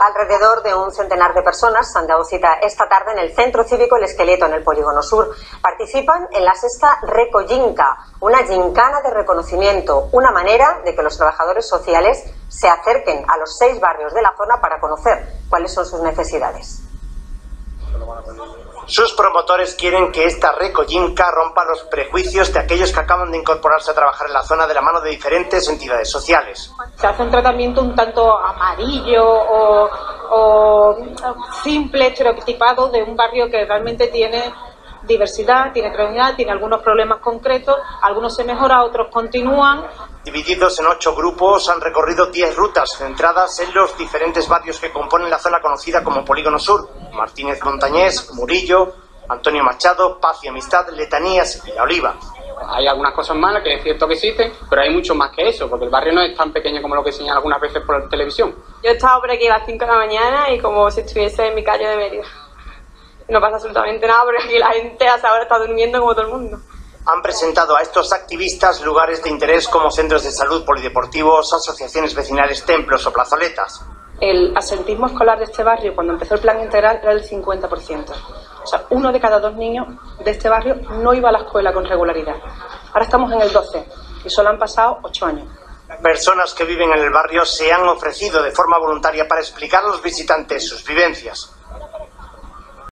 Alrededor de un centenar de personas han dado cita esta tarde en el Centro Cívico El Esqueleto, en el Polígono Sur. Participan en la sexta Recoyinca, una gincana de reconocimiento, una manera de que los trabajadores sociales se acerquen a los seis barrios de la zona para conocer cuáles son sus necesidades. Sus promotores quieren que esta Recoyinca rompa los prejuicios de aquellos que acaban de incorporarse a trabajar en la zona de la mano de diferentes entidades sociales. Se hace un tratamiento un tanto amarillo o, o simple, estereotipado de un barrio que realmente tiene diversidad, tiene heterogeneidad, tiene algunos problemas concretos, algunos se mejoran, otros continúan. Divididos en ocho grupos, han recorrido diez rutas centradas en los diferentes barrios que componen la zona conocida como Polígono Sur. Martínez Montañés, Murillo, Antonio Machado, Paz y Amistad, Letanías y La Oliva. Hay algunas cosas malas que es cierto que existen, pero hay mucho más que eso, porque el barrio no es tan pequeño como lo que señala algunas veces por televisión. Yo he estado por aquí a las 5 de la mañana y como si estuviese en mi calle de Mérida. No pasa absolutamente nada porque aquí la gente hasta ahora está durmiendo como todo el mundo. Han presentado a estos activistas lugares de interés como centros de salud, polideportivos, asociaciones vecinales, templos o plazoletas. El asentismo escolar de este barrio, cuando empezó el plan integral, era del 50%. O sea, uno de cada dos niños de este barrio no iba a la escuela con regularidad. Ahora estamos en el 12 y solo han pasado ocho años. Personas que viven en el barrio se han ofrecido de forma voluntaria para explicar a los visitantes sus vivencias.